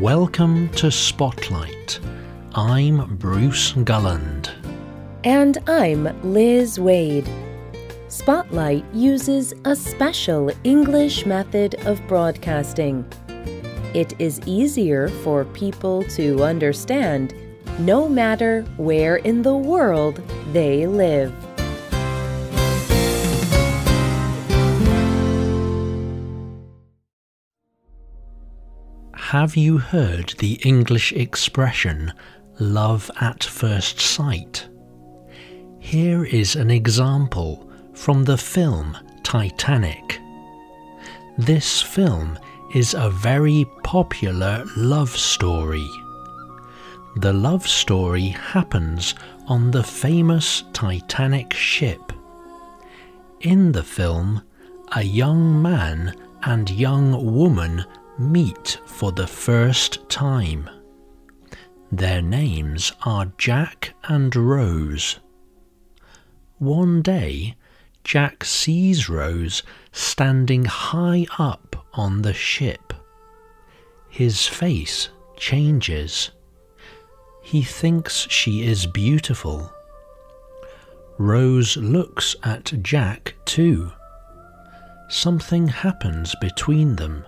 Welcome to Spotlight. I'm Bruce Gulland. And I'm Liz Waid. Spotlight uses a special English method of broadcasting. It is easier for people to understand no matter where in the world they live. Have you heard the English expression love at first sight? Here is an example from the film Titanic. This film is a very popular love story. The love story happens on the famous Titanic ship. In the film, a young man and young woman meet for the first time. Their names are Jack and Rose. One day, Jack sees Rose standing high up on the ship. His face changes. He thinks she is beautiful. Rose looks at Jack too. Something happens between them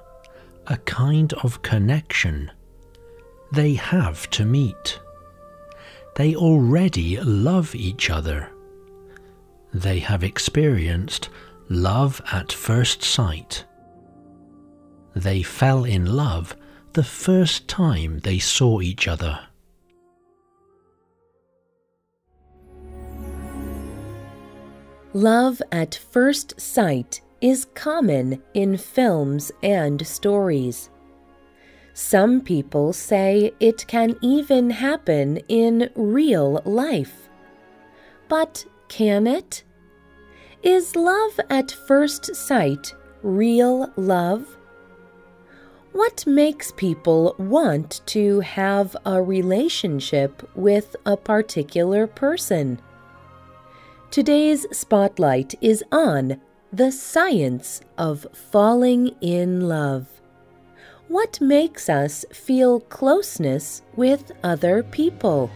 a kind of connection. They have to meet. They already love each other. They have experienced love at first sight. They fell in love the first time they saw each other. Love at first sight is common in films and stories. Some people say it can even happen in real life. But can it? Is love at first sight real love? What makes people want to have a relationship with a particular person? Today's spotlight is on the science of falling in love. What makes us feel closeness with other people?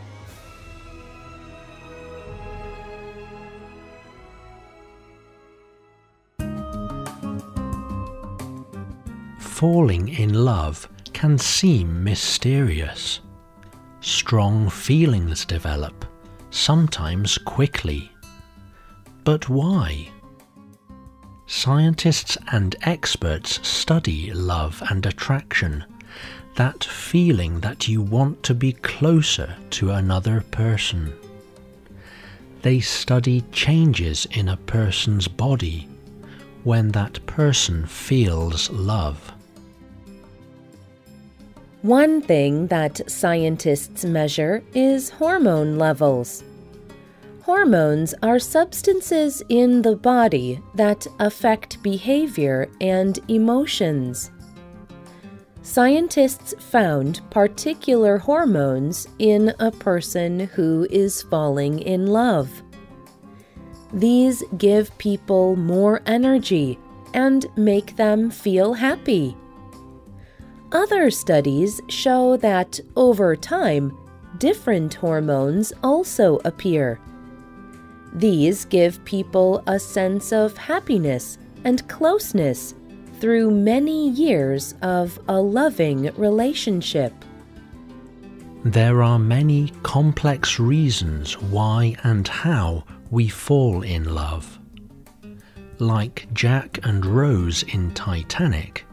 Falling in love can seem mysterious. Strong feelings develop, sometimes quickly. But why? Scientists and experts study love and attraction, that feeling that you want to be closer to another person. They study changes in a person's body when that person feels love. One thing that scientists measure is hormone levels. Hormones are substances in the body that affect behavior and emotions. Scientists found particular hormones in a person who is falling in love. These give people more energy and make them feel happy. Other studies show that over time, different hormones also appear these give people a sense of happiness and closeness through many years of a loving relationship. There are many complex reasons why and how we fall in love. Like Jack and Rose in Titanic,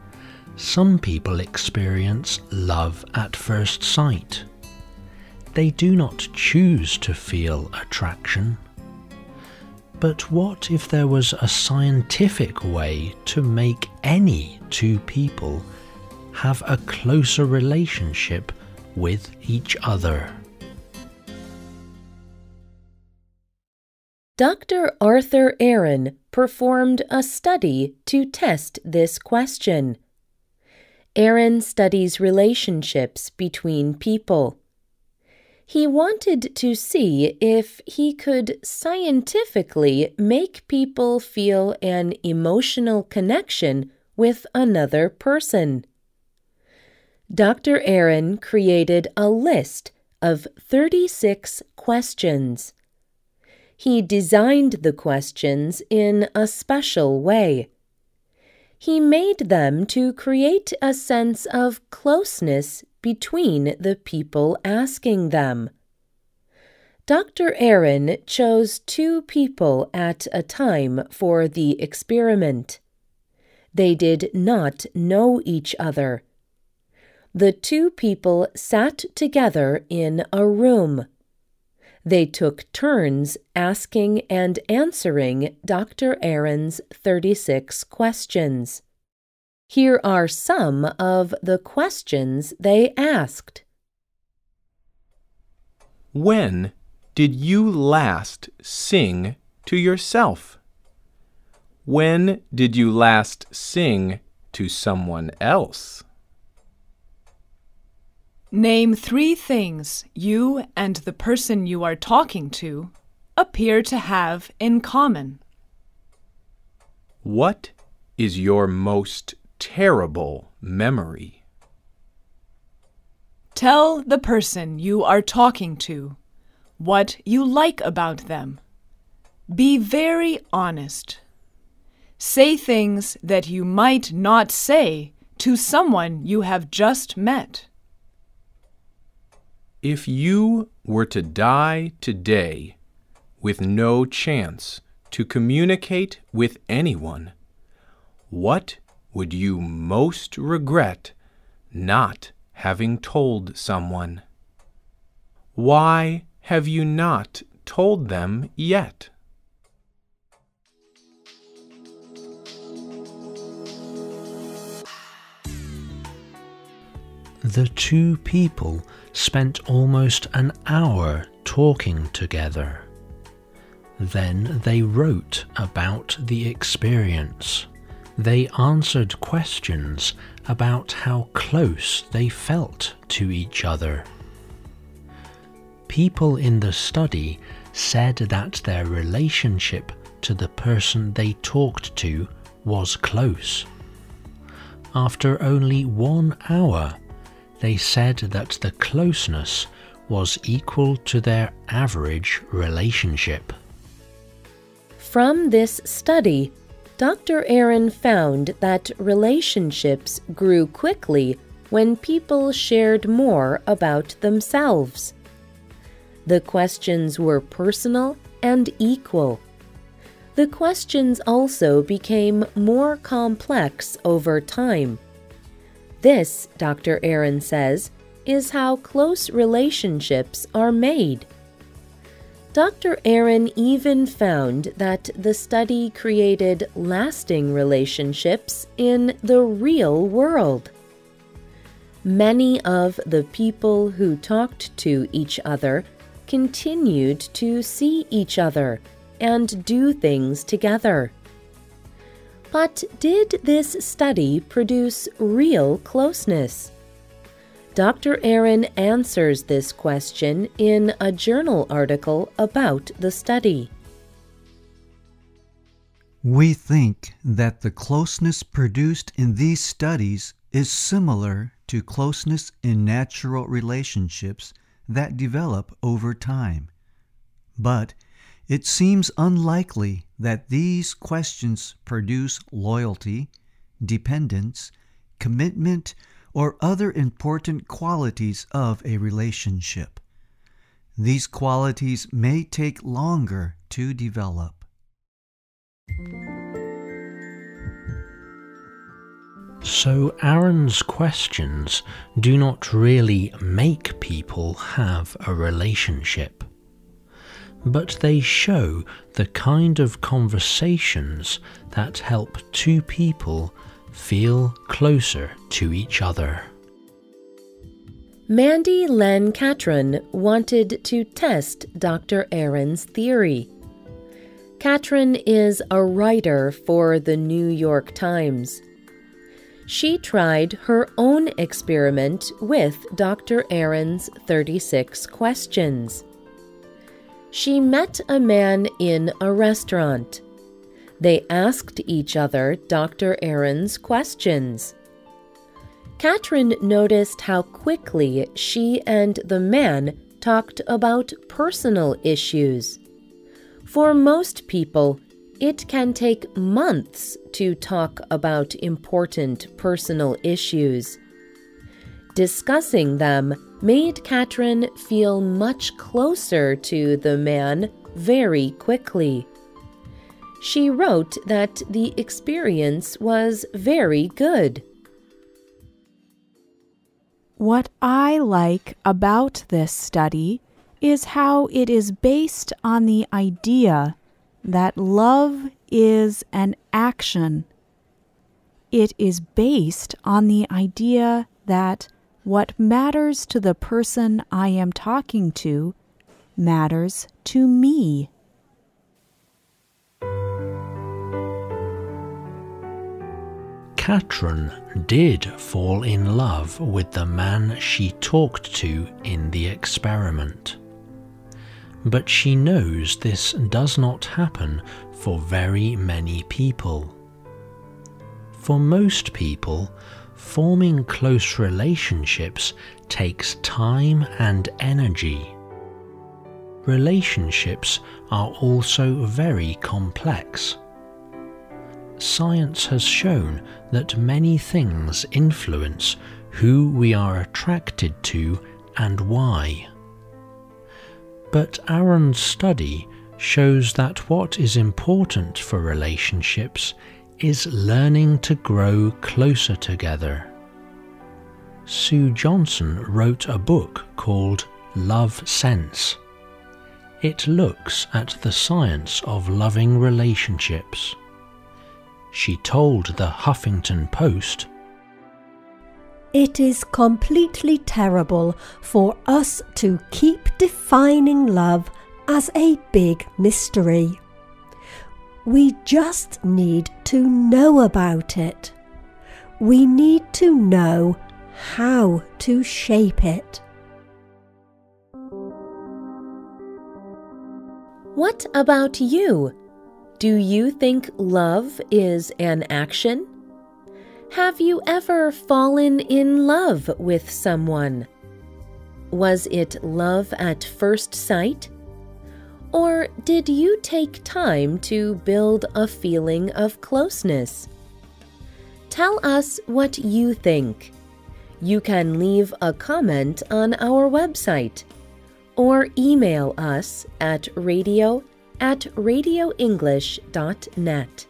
some people experience love at first sight. They do not choose to feel attraction. But what if there was a scientific way to make any two people have a closer relationship with each other? Dr. Arthur Aron performed a study to test this question. Aron studies relationships between people. He wanted to see if he could scientifically make people feel an emotional connection with another person. Dr. Aron created a list of 36 questions. He designed the questions in a special way. He made them to create a sense of closeness between the people asking them. Dr. Aron chose two people at a time for the experiment. They did not know each other. The two people sat together in a room. They took turns asking and answering Dr. Aron's 36 questions. Here are some of the questions they asked. When did you last sing to yourself? When did you last sing to someone else? Name three things you and the person you are talking to appear to have in common. What is your most terrible memory? Tell the person you are talking to what you like about them. Be very honest. Say things that you might not say to someone you have just met. If you were to die today with no chance to communicate with anyone, what would you most regret not having told someone? Why have you not told them yet? The two people spent almost an hour talking together. Then they wrote about the experience. They answered questions about how close they felt to each other people in the study said that their relationship to the person they talked to was close. After only one hour, they said that the closeness was equal to their average relationship. From this study, Dr. Aron found that relationships grew quickly when people shared more about themselves. The questions were personal and equal. The questions also became more complex over time. This, Dr. Aron says, is how close relationships are made. Dr. Aron even found that the study created lasting relationships in the real world. Many of the people who talked to each other continued to see each other and do things together. But did this study produce real closeness? Dr. Aron answers this question in a journal article about the study. We think that the closeness produced in these studies is similar to closeness in natural relationships that develop over time. But it seems unlikely that these questions produce loyalty, dependence, commitment, or other important qualities of a relationship. These qualities may take longer to develop. So Aron's questions do not really make people have a relationship, but they show the kind of conversations that help two people feel closer to each other. Mandy Len Catron wanted to test Dr. Aron's theory. Catron is a writer for the New York Times she tried her own experiment with Dr. Aron's 36 questions. She met a man in a restaurant. They asked each other Dr. Aron's questions. Catron noticed how quickly she and the man talked about personal issues. For most people, it can take months to talk about important personal issues. Discussing them made Catron feel much closer to the man very quickly. She wrote that the experience was very good. What I like about this study is how it is based on the idea that love is an action. It is based on the idea that what matters to the person I am talking to matters to me. Catron did fall in love with the man she talked to in the experiment. But she knows this does not happen for very many people. For most people, forming close relationships takes time and energy. Relationships are also very complex. Science has shown that many things influence who we are attracted to and why. But Aron's study shows that what is important for relationships is learning to grow closer together. Sue Johnson wrote a book called Love Sense. It looks at the science of loving relationships. She told the Huffington Post It is completely terrible for us to keep defining love as a big mystery. We just need to know about it. We need to know how to shape it. What about you? Do you think love is an action? Have you ever fallen in love with someone? Was it love at first sight? Or did you take time to build a feeling of closeness? Tell us what you think. You can leave a comment on our website or email us at radio at radioenglish.net.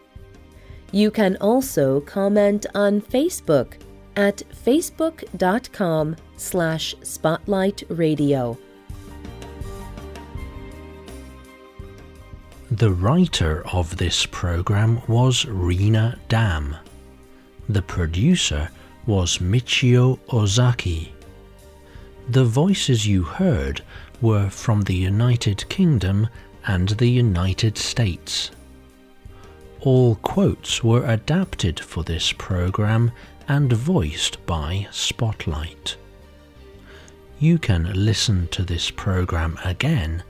You can also comment on Facebook at facebook.com slash spotlightradio. The writer of this program was Rena Dam. The producer was Michio Ozaki. The voices you heard were from the United Kingdom and the United States. All quotes were adapted for this program and voiced by Spotlight. You can listen to this program again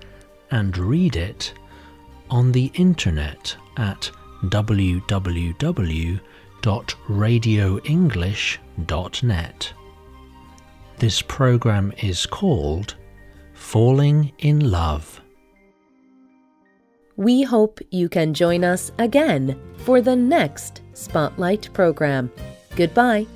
and read it on the internet at www.radioenglish.net. This program is called Falling in Love. We hope you can join us again for the next Spotlight program. Goodbye.